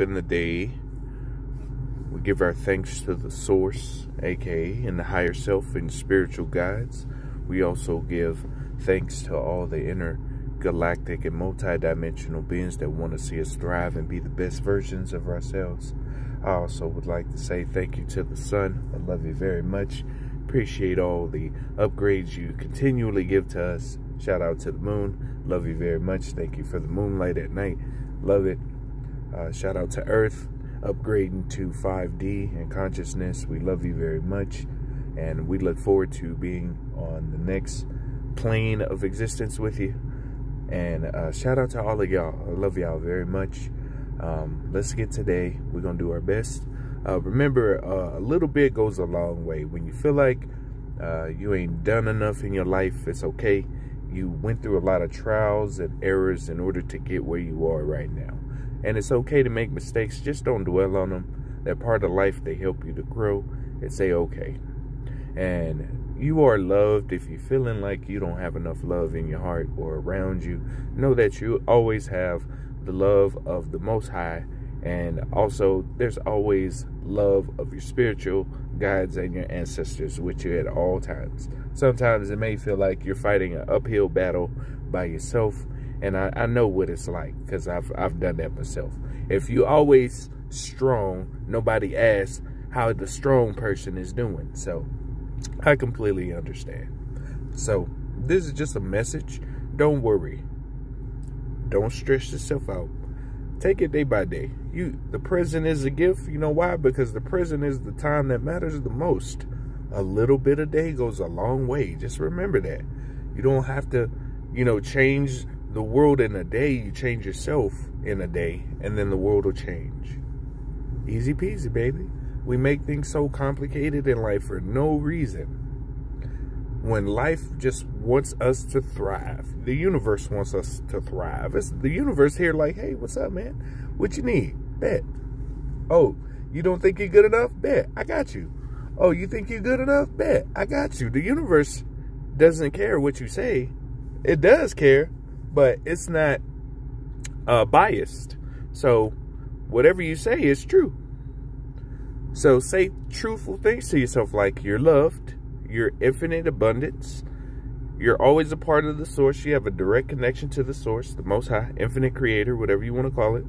in the day, we give our thanks to the source, aka in the higher self and spiritual guides. We also give thanks to all the inner galactic and multi-dimensional beings that want to see us thrive and be the best versions of ourselves. I also would like to say thank you to the sun. I love you very much. Appreciate all the upgrades you continually give to us. Shout out to the moon. Love you very much. Thank you for the moonlight at night. Love it. Uh, shout out to Earth, upgrading to 5D and consciousness. We love you very much. And we look forward to being on the next plane of existence with you. And uh, shout out to all of y'all. I love y'all very much. Um, let's get today. We're going to do our best. Uh, remember, uh, a little bit goes a long way. When you feel like uh, you ain't done enough in your life, it's okay. You went through a lot of trials and errors in order to get where you are right now. And it's okay to make mistakes. Just don't dwell on them. They're part of life. They help you to grow and say, okay. And you are loved if you're feeling like you don't have enough love in your heart or around you. Know that you always have the love of the Most High. And also, there's always love of your spiritual guides and your ancestors with you at all times. Sometimes it may feel like you're fighting an uphill battle by yourself. And I, I know what it's like because I've, I've done that myself. If you always strong, nobody asks how the strong person is doing. So I completely understand. So this is just a message. Don't worry. Don't stress yourself out. Take it day by day. You the present is a gift. You know why? Because the present is the time that matters the most. A little bit a day goes a long way. Just remember that. You don't have to, you know, change the world in a day. You change yourself in a day, and then the world will change. Easy peasy, baby. We make things so complicated in life for no reason when life just wants us to thrive. The universe wants us to thrive. It's the universe here like, hey, what's up, man? What you need? Bet. Oh, you don't think you're good enough? Bet. I got you. Oh, you think you're good enough? Bet. I got you. The universe doesn't care what you say. It does care, but it's not uh, biased. So whatever you say is true. So say truthful things to yourself like you're loved, you're infinite abundance. You're always a part of the source. You have a direct connection to the source, the most high, infinite creator, whatever you want to call it.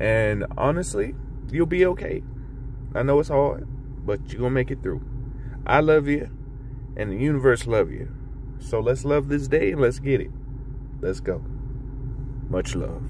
And honestly, you'll be okay. I know it's hard, but you're going to make it through. I love you, and the universe love you. So let's love this day and let's get it. Let's go. Much love.